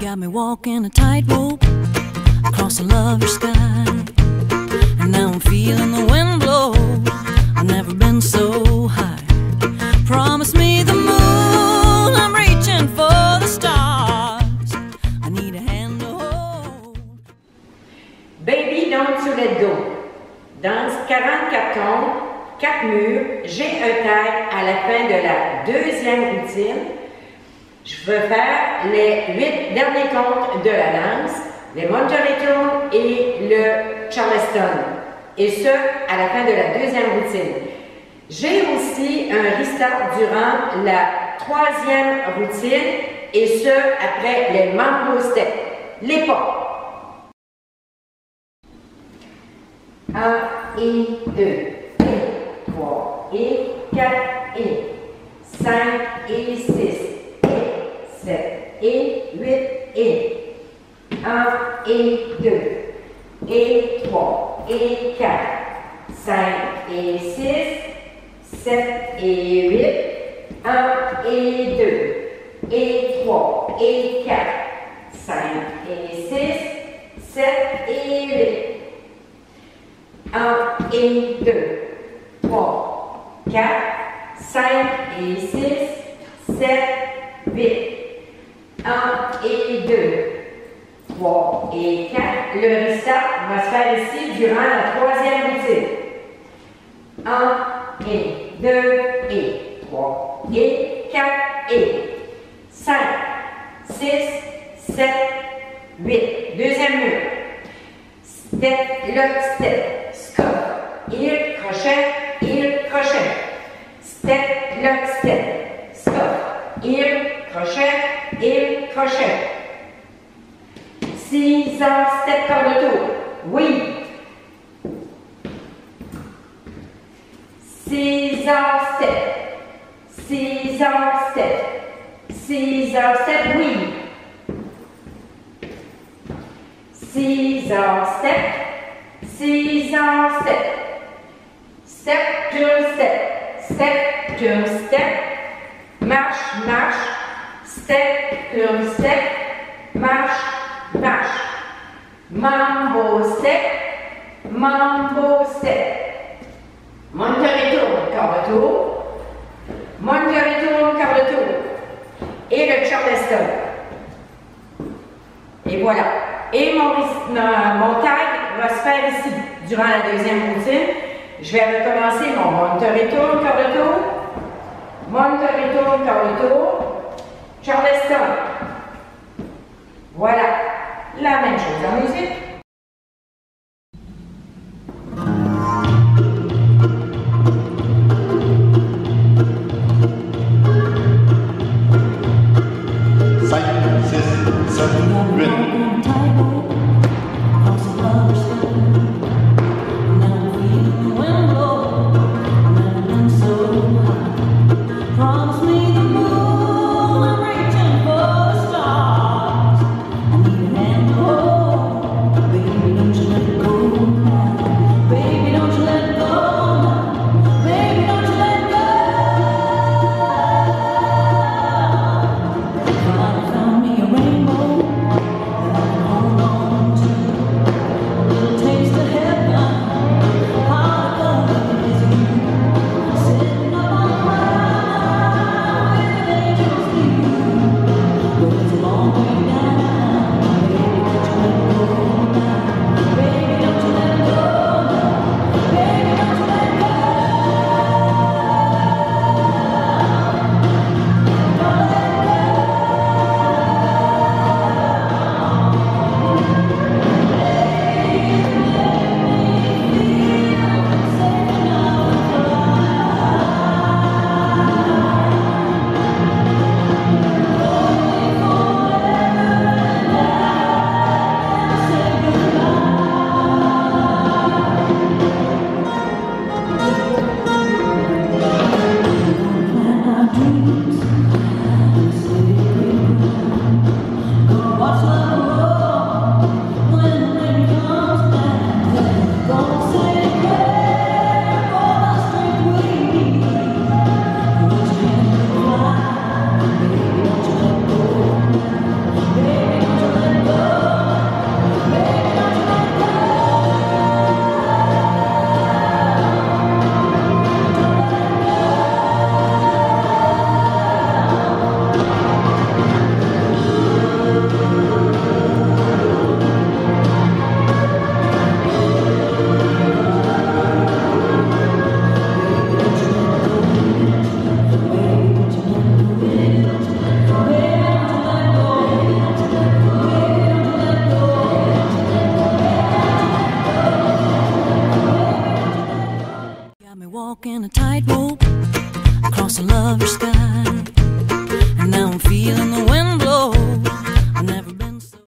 Got me walking a tightrope across a lover's sky. And now I'm feeling the wind blow. I've never been so high. Promise me the moon. I'm reaching for the stars. I need a hand to hold. Baby, don't you let go. Dans 44 tombes, 4 murs, j'ai un tag à la fin de la deuxième routine. Je veux faire les 8 derniers comptes de la danse, les Monterito et le Charleston. Et ce, à la fin de la deuxième routine. J'ai aussi un restart durant la troisième routine et ce, après les mambo steps. Les pas. 1 et 2, et 3 et 4 et 5 et 6 et 7 et 8 et. 1 et 2 et 3 et 4, 5 et 6, 7 et 8, 1 et 2 et 3 et 4, 5 et 6, 7 et 8. 1 et 2, 3, 4, 5 et 6, 7, 8. 1 et 2, 3 et 4. Le restart va se faire ici durant la troisième routine. 1 et 2 et 3 et 4 et 5, 6, 7, 8. Deuxième mur. Step, lock, step, scuff, heel, crochet, heel, crochet. Step, lock, step, scuff, heel, crochet, crochet. Scissor, step comme le tour. Oui. Scissor, step. Scissor, step. Scissor, step, oui. Scissor, step. Scissor, step. Step, turn, step. Step, turn, step. Marche, marche. Step, turn, step. Marche, marche. Mambo, step. Mambo, step. Monte retourne, quart de tour. Monte retourne, quart de tour. Et le Charleston. Et voilà. Et mon, mon tag va se faire ici, durant la deuxième routine. Je vais recommencer mon monte retourne, quart de tour. Monte. Charleston. Voilà. La même chose en musique. walking a tightrope across a lover's sky, and now I'm feeling the wind.